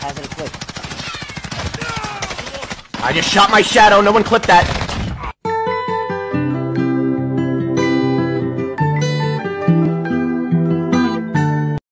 Has it? I just shot my shadow. No one clipped that.